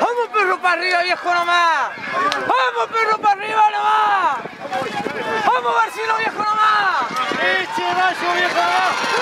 ¡Vamos perro para arriba, viejo nomás! ¡Vamos, perro, para arriba nomás! ¡Vamos, Barcino, viejo nomás! ¡Eche, viejo nomás!